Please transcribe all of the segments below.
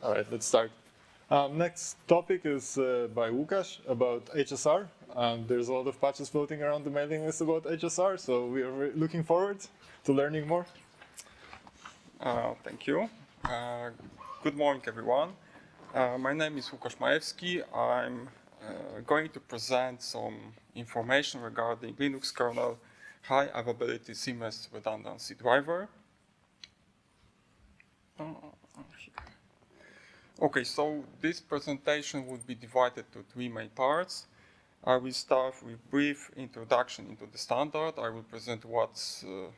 All right, let's start. Um, next topic is uh, by Łukasz about HSR. Um, there's a lot of patches floating around the mailing list about HSR, so we are looking forward to learning more. Uh, thank you. Uh, good morning, everyone. Uh, my name is Łukasz Majewski. I'm uh, going to present some information regarding Linux kernel high availability seamless redundancy driver. Uh, okay, so this presentation would be divided to three main parts. I will start with brief introduction into the standard. I will present what uh,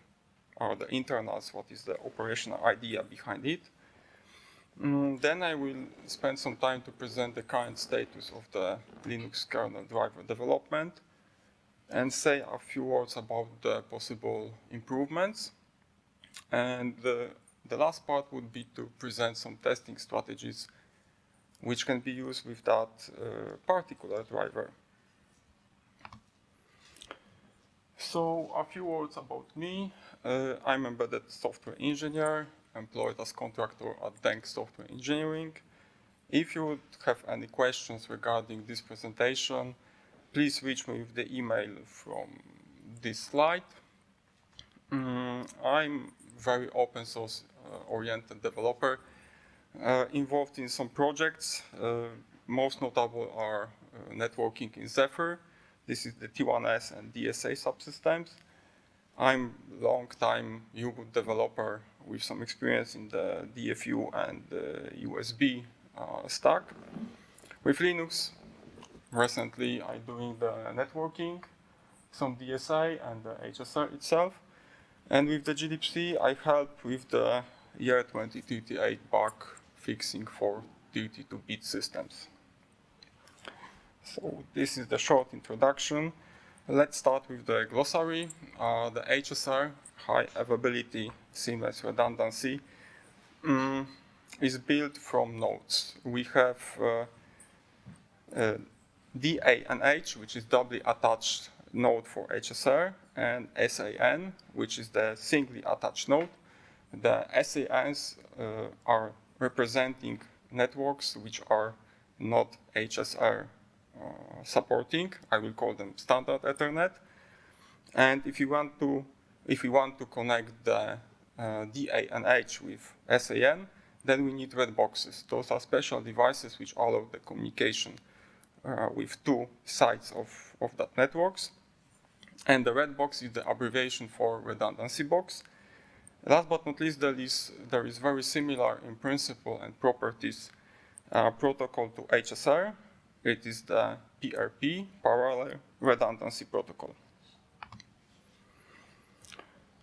are the internals, what is the operational idea behind it. Mm, then I will spend some time to present the current status of the Linux kernel driver development and say a few words about the possible improvements. And the, the last part would be to present some testing strategies which can be used with that uh, particular driver. So a few words about me. Uh, I'm embedded software engineer employed as contractor at DENX Software Engineering. If you would have any questions regarding this presentation, please reach me with the email from this slide. Mm, I'm very open source oriented developer uh, involved in some projects. Uh, most notable are uh, networking in Zephyr. This is the T1S and DSA subsystems. I'm long time U-boot developer with some experience in the DFU and the USB uh, stack. With Linux, recently I'm doing the networking, some DSA and the HSR itself. And with the glibc, I help with the year 2038 bug fixing for 32-bit systems. So this is the short introduction. Let's start with the glossary. Uh, the HSR, high availability seamless redundancy, um, is built from nodes. We have uh, uh, DANH, which is doubly attached node for HSR, and SAN, which is the singly attached node. The SANs uh, are representing networks which are not HSR uh, supporting. I will call them standard Ethernet. And if you want to, if we want to connect the uh, DANH with SAN, then we need red boxes. Those are special devices which allow the communication uh, with two sides of, of that networks. And the red box is the abbreviation for redundancy box. Last but not least, there is, there is very similar in principle and properties uh, protocol to HSR. It is the PRP, Parallel Redundancy Protocol.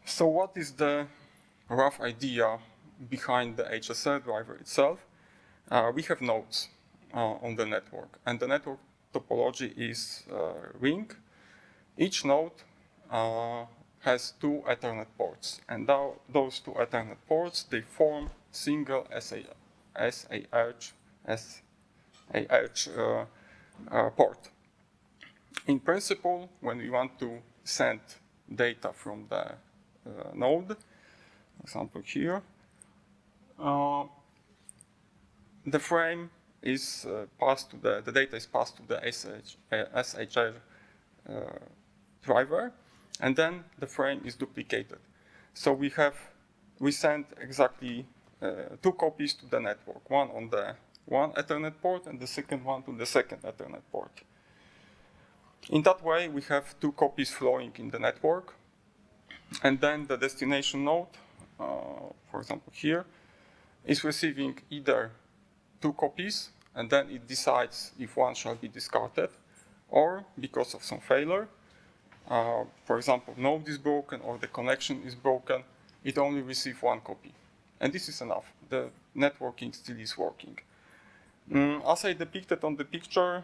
So what is the rough idea behind the HSR driver itself? Uh, we have nodes uh, on the network, and the network topology is uh, ring. Each node uh, has two Ethernet ports, and those two Ethernet ports, they form single SAH, SAH, uh, uh, port. In principle, when we want to send data from the uh, node, example here, uh, the frame is uh, passed to the, the data is passed to the SH, uh, driver, and then the frame is duplicated. So we have, we send exactly two copies to the network, one on the one Ethernet port and the second one to the second Ethernet port. In that way, we have two copies flowing in the network. And then the destination node, uh, for example here, is receiving either two copies, and then it decides if one shall be discarded, or because of some failure, uh, for example, node is broken or the connection is broken, it only receives one copy. And this is enough. The networking still is working. Mm, as I depicted on the picture,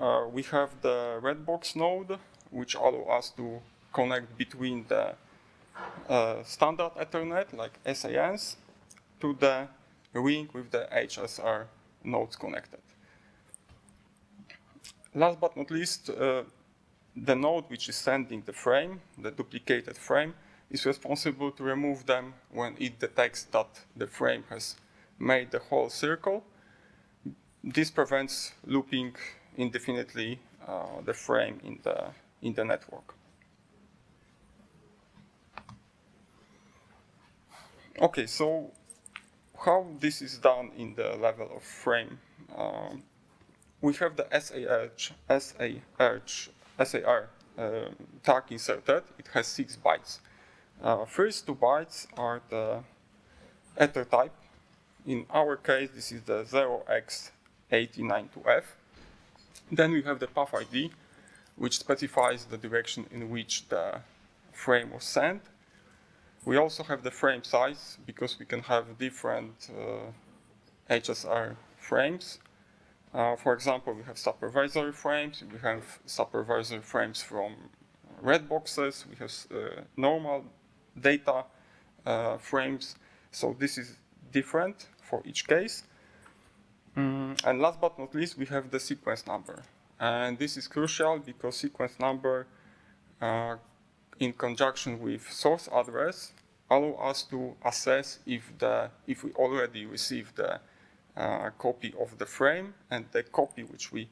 uh, we have the red box node, which allows us to connect between the uh, standard Ethernet, like SANs, to the ring with the HSR nodes connected. Last but not least, uh, the node which is sending the frame, the duplicated frame, is responsible to remove them when it detects that the frame has made the whole circle. This prevents looping indefinitely uh, the frame in the, in the network. Okay, so how this is done in the level of frame. Um, we have the SAR, SAR, SAR uh, tag inserted. It has six bytes. Uh, first two bytes are the ether type. In our case, this is the 0x89-F. Then we have the path ID, which specifies the direction in which the frame was sent. We also have the frame size, because we can have different uh, HSR frames. Uh, for example, we have supervisory frames, we have supervisory frames from red boxes, we have uh, normal data uh, frames. So this is different for each case. Mm, and last but not least, we have the sequence number. And this is crucial because sequence number uh, in conjunction with source address allow us to assess if, the, if we already received the uh, copy of the frame and the copy which we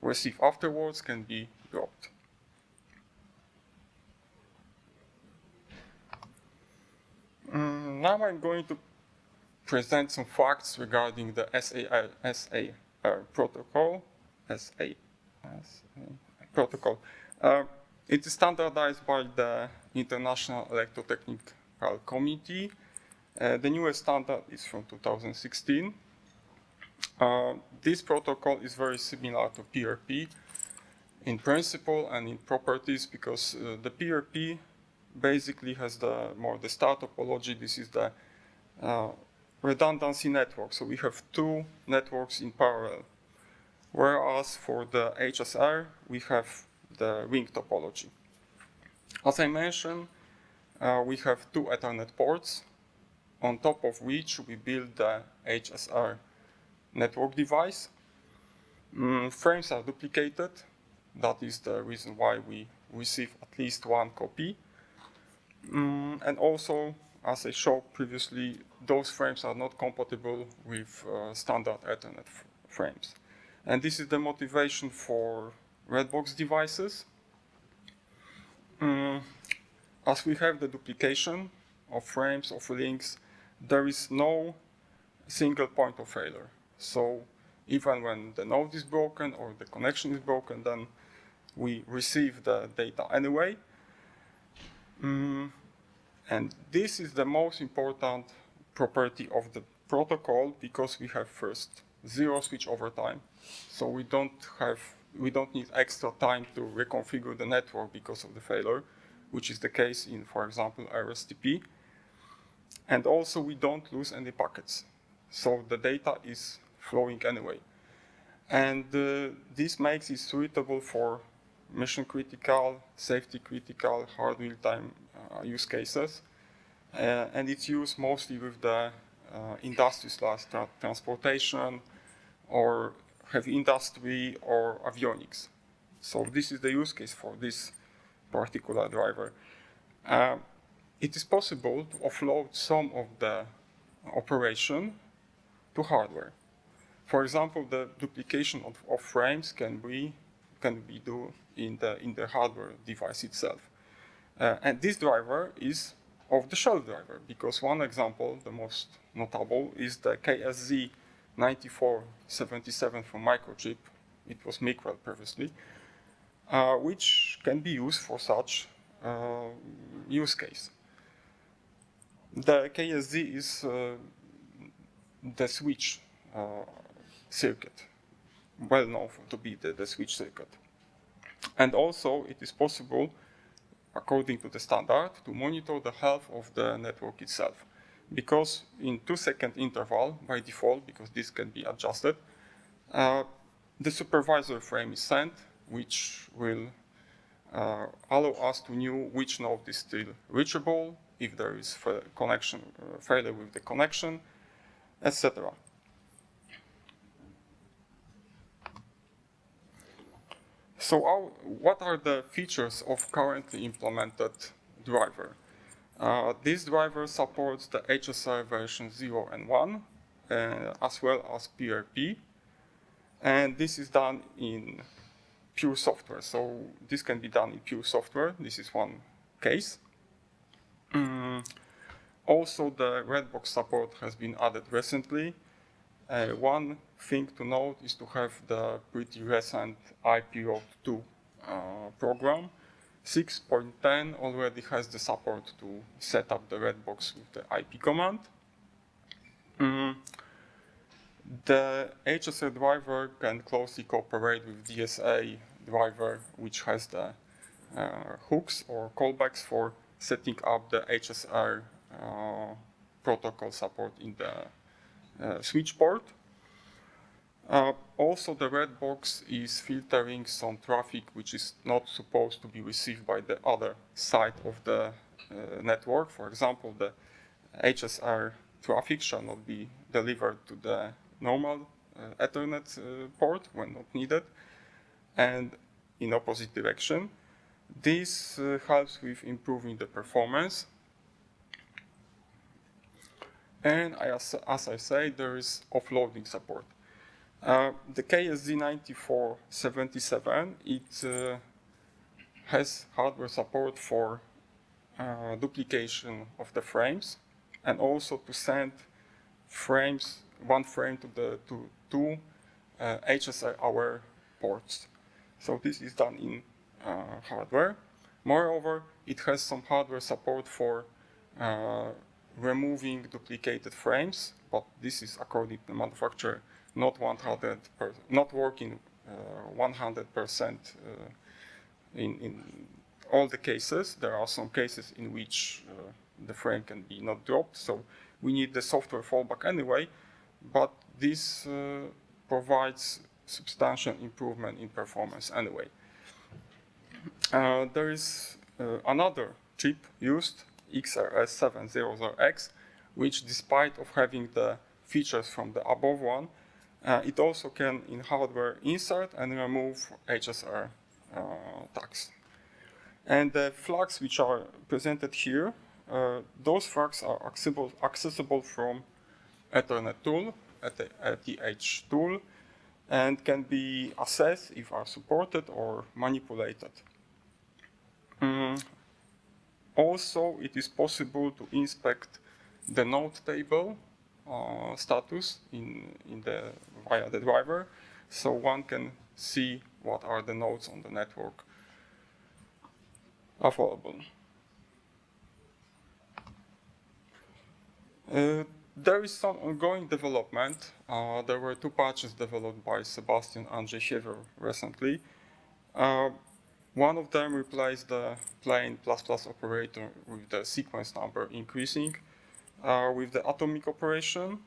receive afterwards can be dropped. Mm, now I'm going to present some facts regarding the SAR, SAR protocol. SAR protocol. Uh, it is standardized by the International Electrotechnical Committee. Uh, the newest standard is from 2016. Uh, this protocol is very similar to PRP in principle and in properties because uh, the PRP basically has the more the star topology. This is the uh, redundancy network. So we have two networks in parallel. Whereas for the HSR, we have the ring topology. As I mentioned, uh, we have two Ethernet ports, on top of which we build the HSR network device. Mm, frames are duplicated. That is the reason why we receive at least one copy. Mm, and also, as I showed previously, those frames are not compatible with uh, standard Ethernet frames. And this is the motivation for Redbox devices. Mm, as we have the duplication of frames, of links, there is no single point of failure. So even when the node is broken or the connection is broken, then we receive the data anyway. Mm, and this is the most important property of the protocol because we have first zero switch over time. So we don't have we don't need extra time to reconfigure the network because of the failure, which is the case in, for example, RSTP. And also we don't lose any packets. So the data is flowing anyway. And uh, this makes it suitable for mission critical, safety critical, hard real time uh, use cases. Uh, and it's used mostly with the uh, industry slash tra transportation or heavy industry or avionics. So this is the use case for this particular driver. Uh, it is possible to offload some of the operation to hardware. For example, the duplication of, of frames can be can be done in the in the hardware device itself. Uh, and this driver is off-the-shelf driver because one example, the most notable, is the KSZ 9477 from Microchip. It was Micrel previously, uh, which can be used for such uh, use case. The KSZ is uh, the switch uh, circuit, well known to be the, the switch circuit. And also it is possible, according to the standard, to monitor the health of the network itself. Because in two second interval, by default, because this can be adjusted, uh, the supervisor frame is sent, which will uh, allow us to know which node is still reachable, if there is connection uh, failure with the connection, etc. So our, what are the features of currently implemented driver? Uh, this driver supports the HSI version 0 and 1, uh, as well as PRP. And this is done in pure software. So this can be done in pure software. This is one case. Mm. Also, the Redbox support has been added recently. Uh, one thing to note is to have the pretty recent IP Road 2 uh, program. 6.10 already has the support to set up the Redbox with the IP command. Mm. The HSR driver can closely cooperate with DSA driver, which has the uh, hooks or callbacks for setting up the HSR uh, protocol support in the switch port. Uh, also, the red box is filtering some traffic which is not supposed to be received by the other side of the uh, network. For example, the HSR traffic shall not be delivered to the normal uh, Ethernet uh, port when not needed, and in opposite direction. This uh, helps with improving the performance. And as, as I say, there is offloading support. Uh, the KSZ9477, it uh, has hardware support for uh, duplication of the frames and also to send frames, one frame to the to two uh, HSI hour ports. So this is done in uh, hardware. Moreover, it has some hardware support for uh, removing duplicated frames, but this is according to the manufacturer not 100 not working 100% uh, uh, in, in all the cases. There are some cases in which uh, the frame can be not dropped, so we need the software fallback anyway, but this provides substantial improvement in performance anyway. Uh, there is uh, another chip used, XRS700X, which despite of having the features from the above one, uh, it also can, in hardware, insert and remove HSR uh, tags. And the flags which are presented here, uh, those flags are accessible, accessible from Ethernet tool, at the ethtool, and can be assessed if are supported or manipulated. Mm. Also, it is possible to inspect the node table uh, status in, in the, via the driver, so one can see what are the nodes on the network available. Uh, there is some ongoing development. Uh, there were two patches developed by Sebastian and Andrzej recently. Uh, one of them replaced the plain plus plus operator with the sequence number increasing uh, with the atomic operation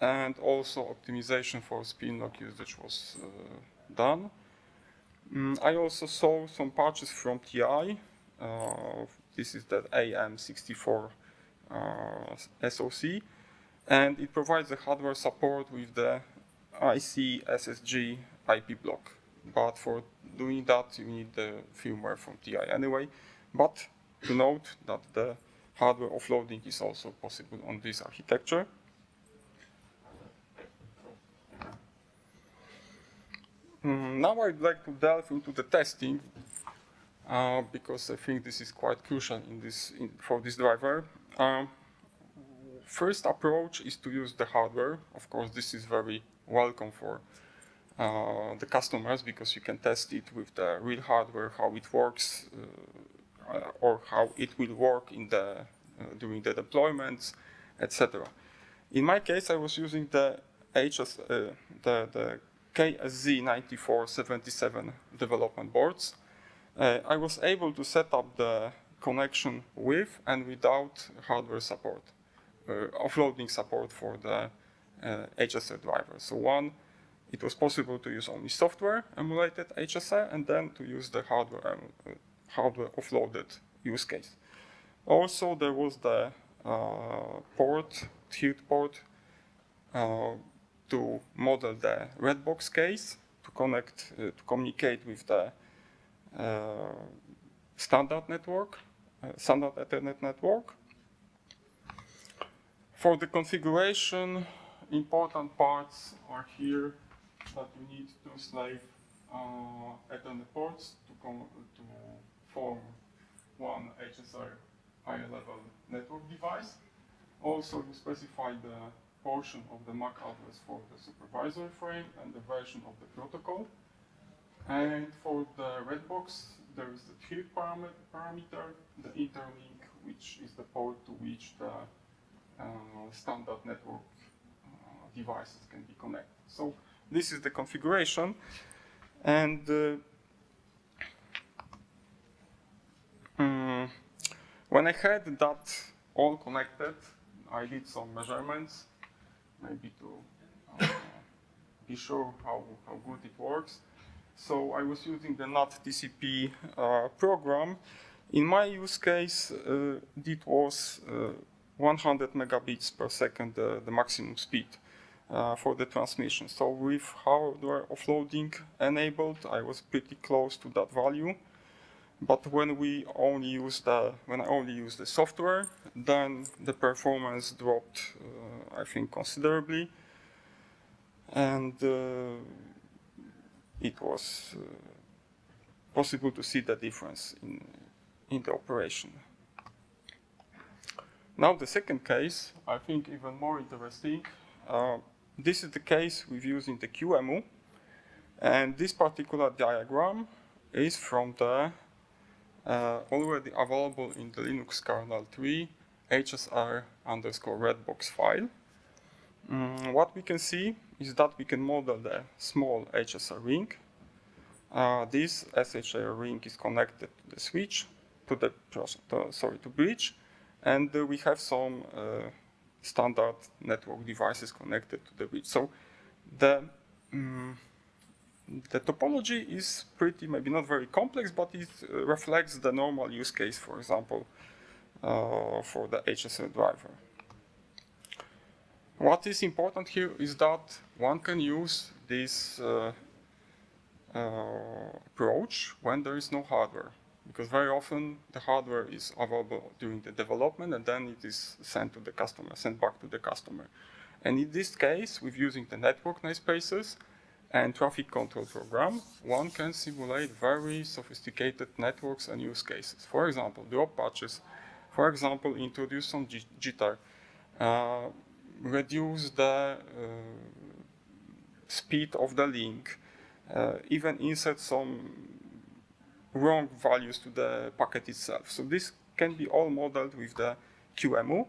and also optimization for spin lock usage was uh, done. Mm, I also saw some patches from TI. Uh, this is the AM64 uh, SoC and it provides the hardware support with the ICSSG IP block. But for doing that, you need the firmware from TI anyway. But to note that the hardware offloading is also possible on this architecture. Mm, now I'd like to delve into the testing uh, because I think this is quite crucial in this in, for this driver. Um, first approach is to use the hardware. Of course, this is very welcome for uh, the customers because you can test it with the real hardware, how it works, uh, or how it will work in the uh, during the deployments, etc. In my case, I was using the HS, uh, the, the KSZ9477 development boards. Uh, I was able to set up the connection with and without hardware support. Uh, offloading support for the uh, driver. So one, it was possible to use only software emulated HSR and then to use the hardware, uh, hardware offloaded use case. Also, there was the uh, port, tilt port, uh, to model the Redbox case, to connect, uh, to communicate with the standard network, standard Ethernet network. For the configuration, important parts are here that you need two slave uh, Ethernet ports to, to form one HSR higher level network device. Also, you specify the portion of the MAC address for the supervisory frame and the version of the protocol. And for the red box, there is the third parameter, the interlink, which is the port to which the uh, standard network uh, devices can be connected. So this is the configuration. And uh, um, when I had that all connected, I did some measurements, maybe to uh, be sure how, how good it works. So I was using the nuttcp uh, program. In my use case, uh, it was uh, 100 megabits per second, the maximum speed. Uh, for the transmission. So with hardware offloading enabled, I was pretty close to that value. But when we only use the when I only use the software, then the performance dropped, uh, I think, considerably, and uh, it was uh, possible to see the difference in in the operation. Now the second case, I think, even more interesting. Uh, this is the case with using the QEMU. And this particular diagram is from the uh, already available in the Linux kernel 3 hsr underscore redbox file. Mm, what we can see is that we can model the small HSR ring. Uh, this SHR ring is connected to the switch, to the, sorry, to bridge, and uh, we have some uh, standard network devices connected to the bridge. So the um, the topology is pretty, maybe not very complex, but it uh, reflects the normal use case, for example, uh, for the HSL driver. What is important here is that one can use this uh, uh approach when there is no hardware because very often the hardware is available during the development and then it is sent to the customer, sent back to the customer. And in this case, with using the network namespaces and traffic control program, one can simulate very sophisticated networks and use cases. For example, drop patches, for example, introduce some jitter, uh, reduce the uh, speed of the link, uh, even insert some wrong values to the packet itself. So this can be all modeled with the QEMU.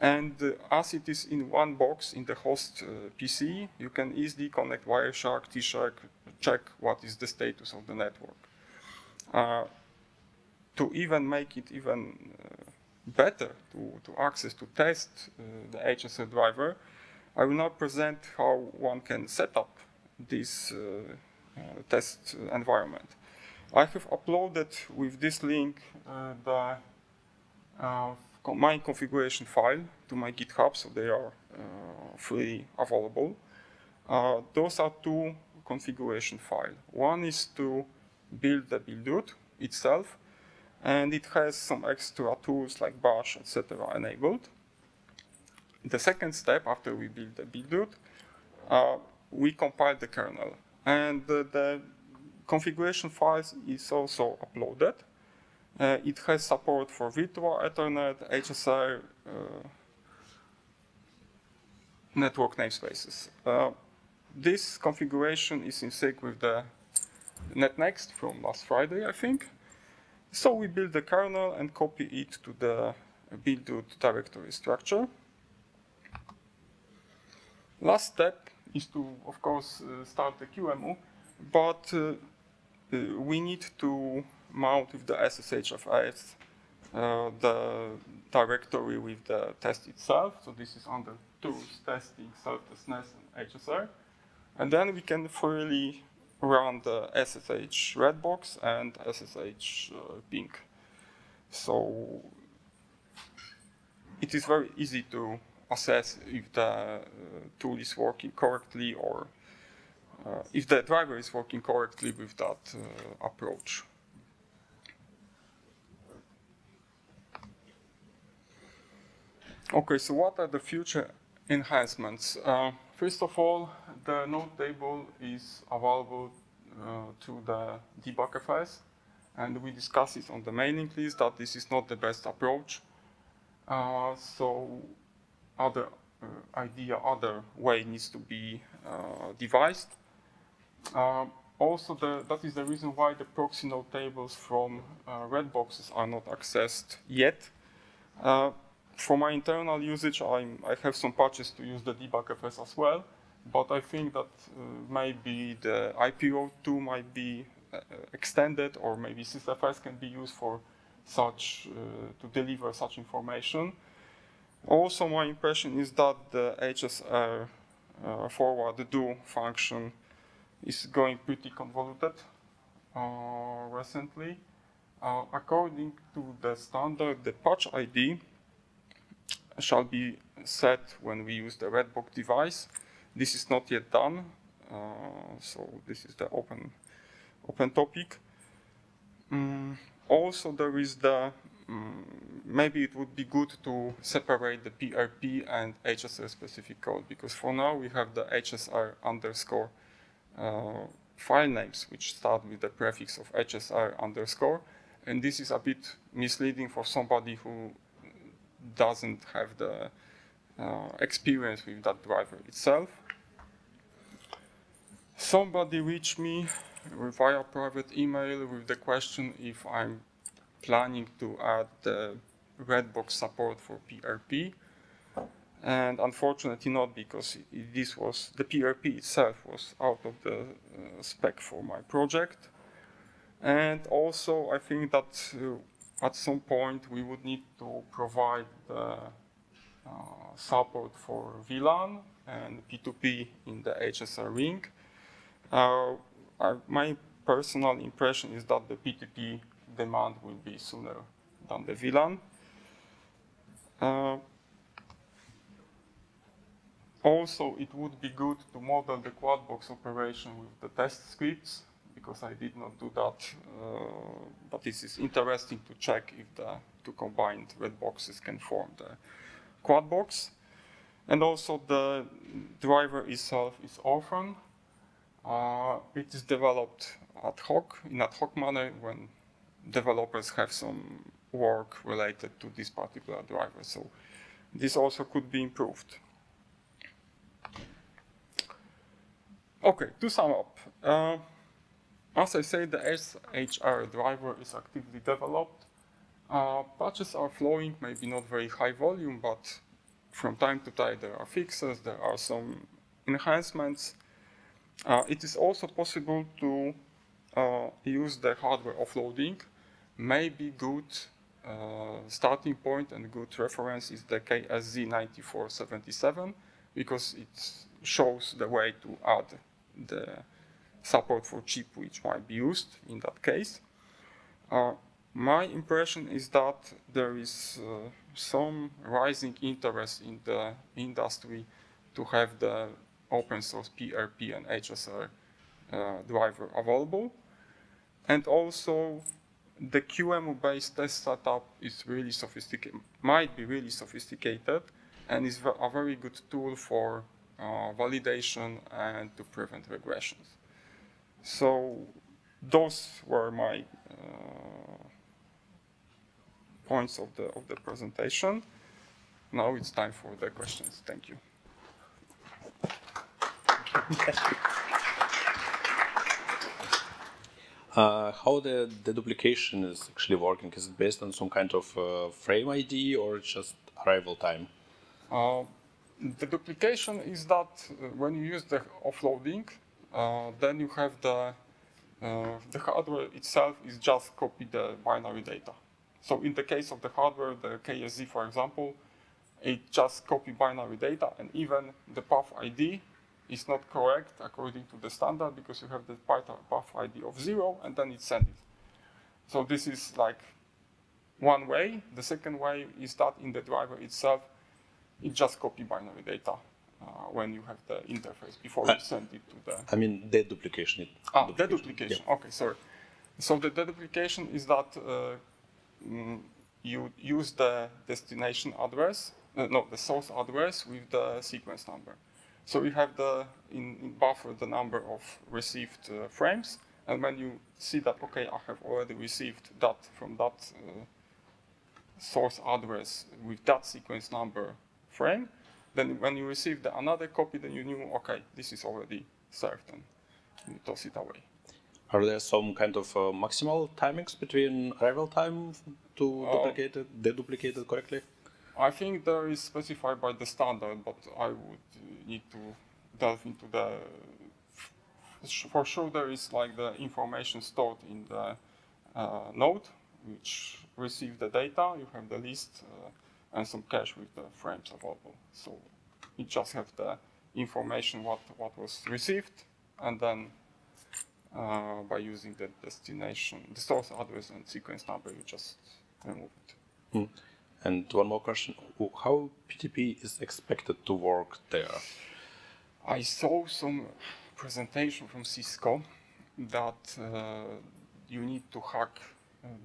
And uh, as it is in one box in the host uh, PC, you can easily connect Wireshark, T-Shark, check what is the status of the network. Uh, to even make it even uh, better to, to access, to test uh, the HSL driver, I will now present how one can set up this uh, test environment. I have uploaded with this link uh, the uh, my configuration file to my GitHub, so they are uh, freely available. Uh, those are two configuration files. One is to build the build itself, and it has some extra tools like bash, etc. enabled. The second step after we build the build uh, we compile the kernel. And the configuration files is also uploaded. Uh, it has support for virtual Ethernet, HSI, uh, network namespaces. Uh, this configuration is in sync with the net-next from last Friday, I think. So we build the kernel and copy it to the build directory structure. Last step is to, of course, uh, start the QEMU, but uh, we need to mount with the SSHFS uh, the directory with the test itself. So this is under tools, testing, self-testness, and HSR. And then we can freely run the SSH Redbox and SSH uh, ping. So it is very easy to assess if the uh, tool is working correctly or uh, if the driver is working correctly with that uh, approach. Okay, so what are the future enhancements. Uh, first of all, the node table is available uh, to the debugfs, and we discussed it on the mailing list that this is not the best approach. Uh, so other uh, idea, other way needs to be uh, devised. Uh, also, the, that is the reason why the proxy node tables from red boxes are not accessed yet. for my internal usage, I'm, I have some patches to use the debugfs as well, but I think that maybe the IPO2 might be extended or maybe sysfs can be used for such uh, to deliver such information. Also, my impression is that the HSR uh, forward do function is going pretty convoluted uh, recently. Uh, according to the standard, the path ID shall be set when we use the Redbox device. This is not yet done, uh, so this is the open open topic. Mm, also, there is the um, maybe it would be good to separate the PRP and HSR specific code because for now we have the HSR underscore file names which start with the prefix of HSR underscore and this is a bit misleading for somebody who doesn't have the uh, experience with that driver itself. Somebody reached me via private email with the question if I'm planning to add the Redbox support for PRP. And unfortunately not because this was, the PRP itself was out of the uh, spec for my project. And also I think that uh, at some point we would need to provide the uh, support for VLAN and P2P in the HSR ring. Uh, my personal impression is that the P2P demand will be sooner than the VLAN. Also, it would be good to model the quad box operation with the test scripts, because I did not do that. Uh, but this is interesting to check if the two combined red boxes can form the quad box. And also the driver itself is orphan. Uh, it is developed ad hoc, in ad hoc manner when developers have some work related to this particular driver. So this also could be improved. Okay, to sum up, uh, as I say, the SHR driver is actively developed. Uh, patches are flowing, maybe not very high volume, but from time to time there are fixes, there are some enhancements. Uh, it is also possible to uh, use the hardware offloading. Maybe good uh, starting point and good reference is the KSZ9477 because it shows the way to add the support for chip which might be used in that case. Uh, my impression is that there is uh, some rising interest in the industry to have the open source PRP and HSR uh, driver available. And also the QEMU-based test setup is really sophisticated, might be really sophisticated, and is a very good tool for validation and to prevent regressions. So those were my uh, points of the of the presentation. Now it's time for the questions. Thank you. Uh, how the, the duplication is actually working? Is it based on some kind of uh, frame ID or just arrival time? Uh, the duplication is that uh, when you use the offloading, uh, then you have the uh, the hardware itself is just copy the binary data. So in the case of the hardware, the KSZ, for example, it just copy binary data, and even the path ID is not correct according to the standard because you have the path ID of zero and then it sends it. So this is like one way. The second way is that in the driver itself, it just copy binary data uh, when you have the interface before you send it to the. I mean, deduplication. Ah, deduplication. Yeah. Okay, sorry. So the deduplication is that uh, mm, you use the destination address uh, no, the source address with the sequence number. So you have the in, in buffer the number of received uh, frames, and when you see that okay, I have already received that from that uh, source address with that sequence number frame, then when you receive the another copy, then you knew okay, this is already served, and you toss it away. Are there some kind of uh, maximal timings between arrival time to Oh. duplicate it, deduplicate it correctly? I think there is specified by the standard, but I would uh, need to delve into the. For sure, there is like the information stored in the uh, node, which receive the data. You have the list uh, and some cache with the frames available. So you just have the information what what was received, and then uh, by using the destination, the source address and sequence number, you just remove it. And one more question: How PTP is expected to work there? I saw some presentation from Cisco that uh, you need to hack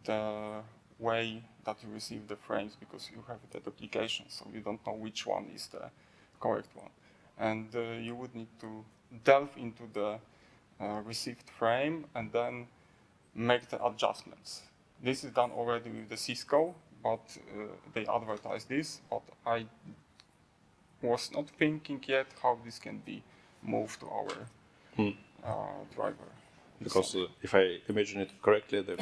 the way that you receive the frames because you have the duplication, so you don't know which one is the correct one. And uh, you would need to delve into the uh, received frame and then make the adjustments. This is done already with the Cisco, but uh, they advertise this, but I was not thinking yet how this can be moved to our uh, driver. Because uh, if I imagine it correctly, the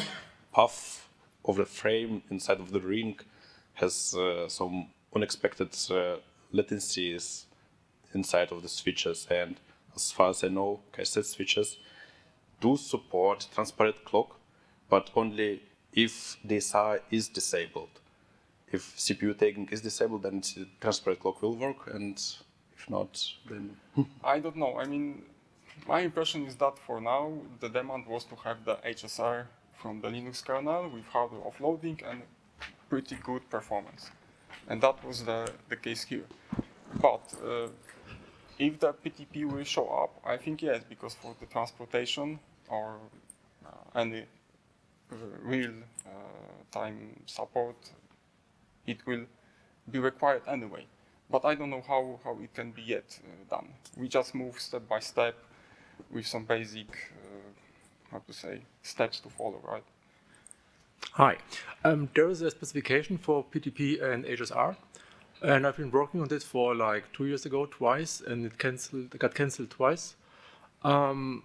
path of the frame inside of the ring has uh, some unexpected uh, latencies inside of the switches. And as far as I know, cassette switches do support transparent clock, but only if DSI is disabled. If CPU tagging is disabled, then the transparent clock will work, and if not, then I don't know. I mean, my impression is that for now the demand was to have the HSR from the Linux kernel with hardware offloading and pretty good performance, and that was the, the case here. But uh, if the PTP will show up, I think yes, because for the transportation or uh, any uh, real uh, time support, it will be required anyway. But I don't know how, how it can be yet uh, done. We just move step by step with some basic, uh, how to say, steps to follow, right? Hi. Um, there is a specification for PTP and HSR, and I've been working on this for like two years ago, twice, and it cancelled. Got cancelled twice. Um,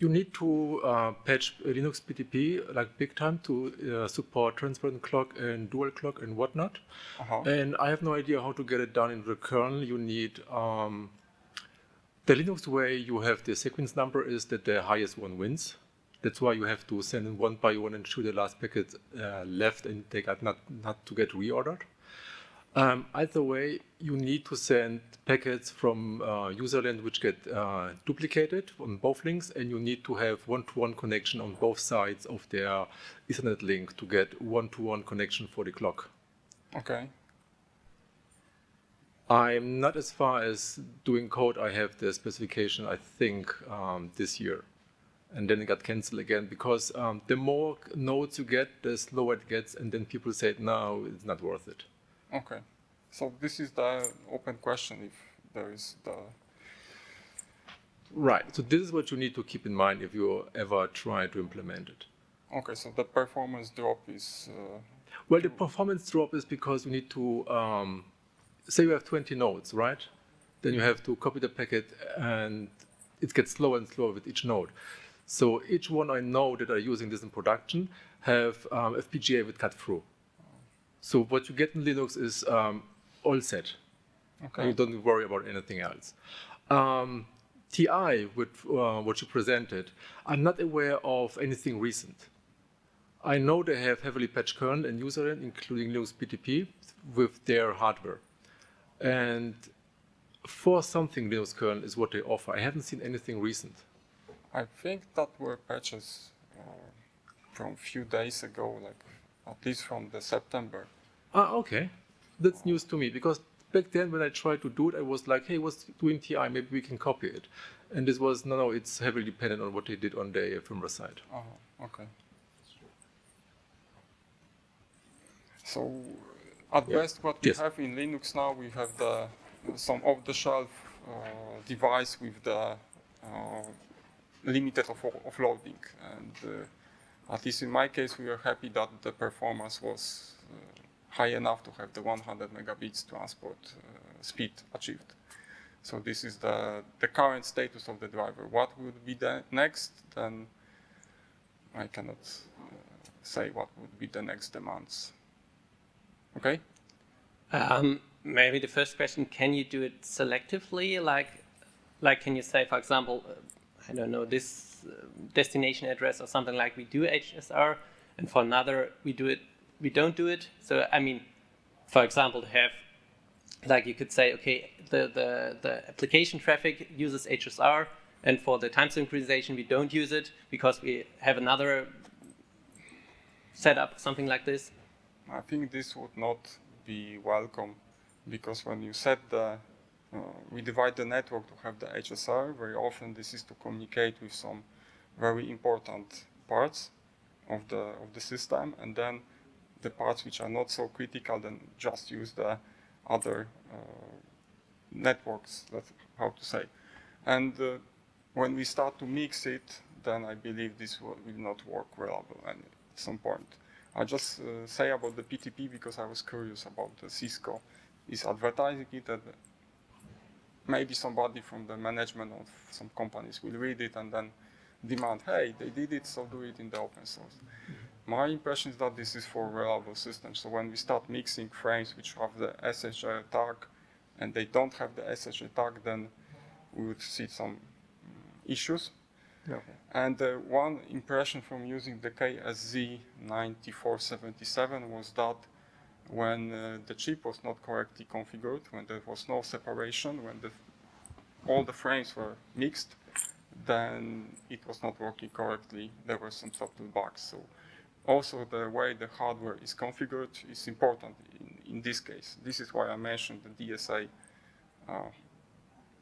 you need to uh, patch Linux PTP like big time to uh, support transparent clock and dual clock and whatnot. Uh-huh. And I have no idea how to get it done in the kernel. You need um, the Linux way. You have the sequence number is that the highest one wins. That's why you have to send in one by one and shoot the last packet uh, left, and they got not not to get reordered. Um, either way, you need to send packets from uh, userland which get uh, duplicated on both links, and you need to have one-to-one connection on both sides of their Ethernet link to get one-to-one connection for the clock. Okay. I'm not as far as doing code. I have the specification, I think, um, this year. And then it got canceled again because um, the more nodes you get, the slower it gets. And then people say, no, it's not worth it. Okay. So this is the open question if there is the. Right. So this is what you need to keep in mind if you ever try to implement it. Okay, so the performance drop is. Uh, Well, the performance drop is because you need to, um, say you have 20 nodes, right? Then you have to copy the packet and it gets slower and slower with each node. So each one I know that are using this in production have um, FPGA with cut through. So what you get in Linux is um, all set. okay. And you don't worry about anything else. Um, TI, with uh, what you presented, I'm not aware of anything recent. I know they have heavily patched kernel and userland, including Linux PTP, with their hardware. And for something Linux kernel is what they offer. I haven't seen anything recent. I think that were patches uh, from a few days ago, like at least from the September. Ah, okay. That's news to me because back then when I tried to do it, I was like, hey, what's doing TI? Maybe we can copy it. And this was, no, no, it's heavily dependent on what they did on the firmware side. Oh, okay. So At Yeah. best, what we Yes. have in Linux now, we have the some off-the-shelf uh, device with the uh, limited of offloading, and uh, at least in my case, we were happy that the performance was uh, high enough to have the 100 megabits transport uh, speed achieved. So this is the the current status of the driver. What would be the next? Then I cannot say what would be the next demands. Okay. Um, maybe the first question: Can you do it selectively? Like, like, can you say, for example, I don't know, this uh, destination address or something like we do HSR, and for another we do it, we don't do it. So I mean, for example, to have, like, you could say, okay, the the the application traffic uses HSR, and for the time synchronization we don't use it because we have another setup, something like this. I think this would not be welcome because when you set the, we divide the network to have the HSR, very often this is to communicate with some very important parts of the, of the system and then the parts which are not so critical then just use the other uh, networks, that's how to say. And uh, when we start to mix it, then I believe this will, will not work well at some point. I just uh, say about the PTP because I was curious about the Cisco is advertising it maybe somebody from the management of some companies will read it and then demand, hey, they did it, so do it in the open source. My impression is that this is for reliable systems. So when we start mixing frames which have the SHA tag and they don't have the SHA tag, then we would see some issues. And uh, one impression from using the KSZ9477 was that when uh, the chip was not correctly configured, when there was no separation, when the, all the frames were mixed, then it was not working correctly. There were some subtle bugs. So also the way the hardware is configured is important in, in this case. This is why I mentioned the DSA uh,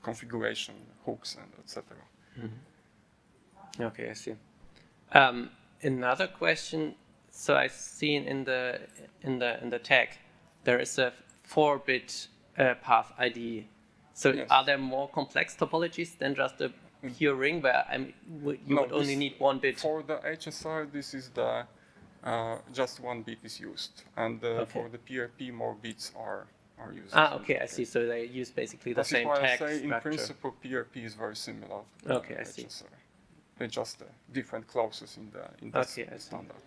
configuration, hooks, and etc. Okay, I see. Um, another question. So I've seen in the in the in the tag there is a four-bit uh, path ID. So Yes. are there more complex topologies than just a pure ring where I'm, w- you No, would only need one bit? For the HSR, this is the uh, just one bit is used, and uh, Okay. for the PRP, more bits are are used. Ah, okay, I see. So they use basically the This is same I tag say in principle PRP is very similar. To the Okay, I see. They're just uh, different clauses in the in this Okay, I see. standard.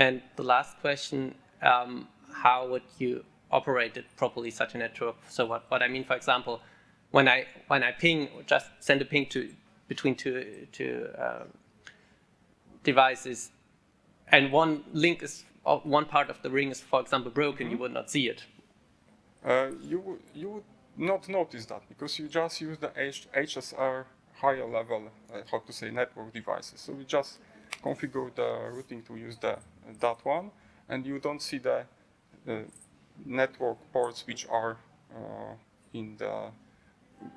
And the last question, um, how would you operate it properly, such a network? So what, what I mean, for example, when I, when I ping, just send a ping to, between two, two um, devices, and one link is, one part of the ring is, for example, broken, Mm-hmm. you would not see it. Uh, you would- you would not notice that because you just use the H- HSR higher level, uh, how to say, network devices. So you just configure the routing to use the that one, and you don't see the uh, network ports which are uh, in the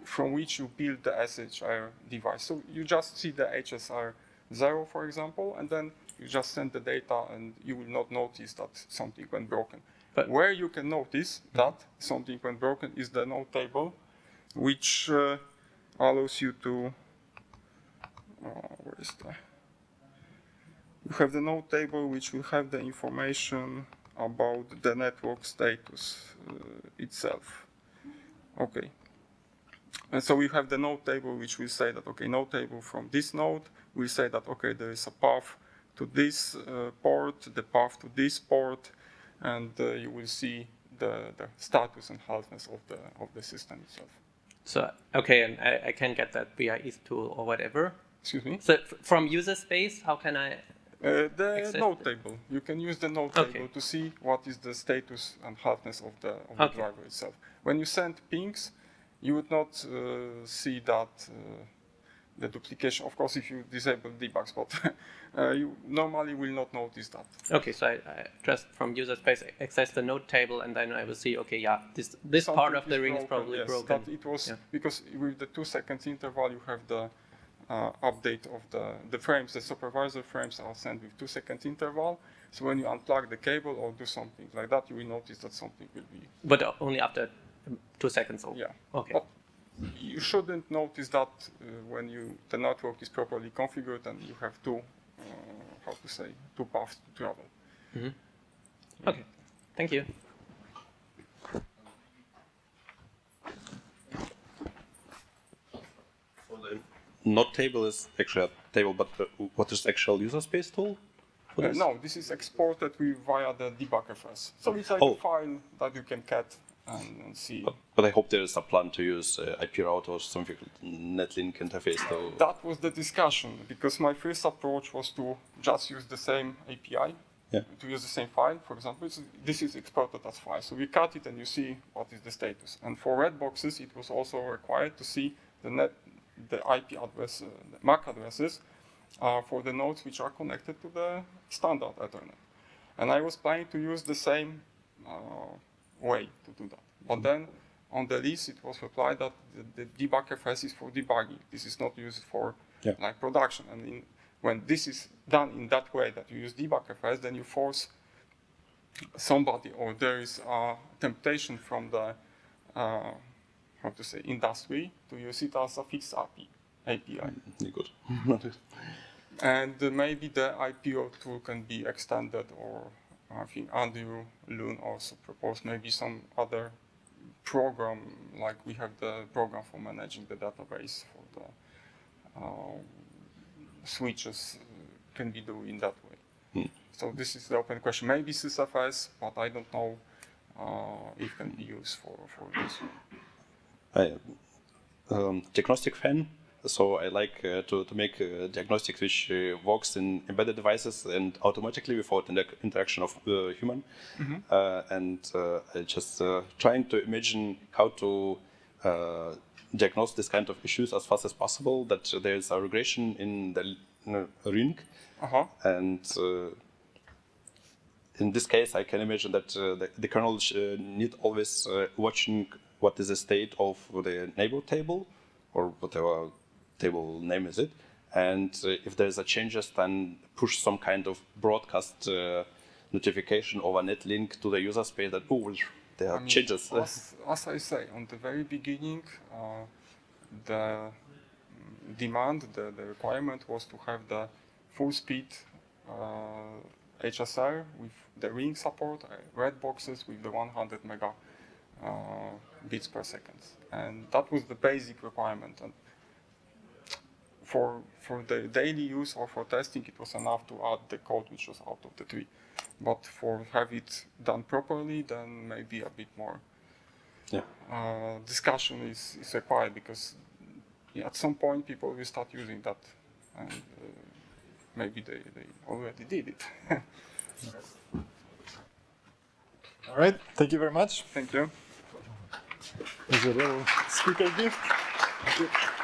from which you build the SHR device. So you just see the HSR zero, for example, and then you just send the data, and you will not notice that something went broken. But- Where you can notice that something went broken is the node table, which uh, allows you to. Uh, where is the? You have the node table, which will have the information about the network status uh, itself. Okay. And so we have the node table, which will say that, okay, node table from this node, we say that, okay, there is a path to this uh, port, the path to this port, and uh, you will see the, the status and healthness of the, of the system itself. So, okay, and I, I can get that via ethtool or whatever. Excuse me? So from user space, how can I Uh, the Access node table. You can use the node Okay. table to see what is the status and healthness of the, of the driver itself. When you send pings, you would not uh, see that uh, the duplication. Of course, if you disable debugs, but uh, you normally will not notice that. Okay, so I, I just from user space access the node table, and then I will see. Okay, yeah, this this part of the ring is probably yes, broken. That it was Yeah. because with the two seconds interval, you have the update of the, the frames. The supervisor frames are sent with two second interval. So when you unplug the cable or do something like that, you will notice that something will be, But only after um, two seconds. Or, yeah. Okay. But you shouldn't notice that uh, when you the network is properly configured and you have two, uh, how to say, two paths to travel. Okay. Thank you. Not table is actually a table, but uh, what is actual user space tool? Uh, no, this is exported via the debugFS. So it's like Oh. a file that you can cat and, and see. But, but I hope there is a plan to use uh, IP route or something netlink interface to. That was the discussion because my first approach was to just use the same API, Yeah. to use the same file. For example, it's, this is exported as file, so we cut it and you see what is the status. And for red boxes, it was also required to see the net, the IP address, uh, MAC addresses uh, for the nodes which are connected to the standard Ethernet. And I was planning to use the same uh, way to do that. But then on the list, it was replied that the, the debugFS is for debugging. This is not used for Yeah. like production. And in, when this is done in that way, that you use debug debugFS, then you force somebody, or there is a temptation from the uh, how to say industry to use it as a fixed API. API. Yeah, good. And maybe the IPO tool can be extended, or I think Andrew Lunn also proposed maybe some other program, like we have the program for managing the database for the uh, switches, uh, can be done in that way. So this is the open question. Maybe SysFS, but I don't know uh, if can be used for, for this. I um, diagnostic fan, so I like uh, to, to make uh, diagnostics which uh, works in embedded devices and automatically without inter- interaction of the human. Uh, and uh, I just uh, trying to imagine how to uh, diagnose this kind of issues as fast as possible. That there is a regression in the uh, ring, Uh-huh. and uh, in this case, I can imagine that uh, the, the kernel uh, need always uh, watching what is the state of the neighbor table or whatever table name is it, and uh, if there is a changes, then push some kind of broadcast uh, notification over netlink to the user space that oh there are I mean, changes. As, as I say, on the very beginning, uh, the demand, the, the requirement was to have the full speed uh, HSR with the ring support, uh, red boxes with the 100 mega bits per second. And that was the basic requirement. And for, for the daily use or for testing, it was enough to add the code which was out of the tree. But for have it done properly, then maybe a bit more Yeah. uh, discussion is, is required because at some point people will start using that and uh, maybe they, they already did it. All right, thank you very much. Thank you. There's a little speaker gift.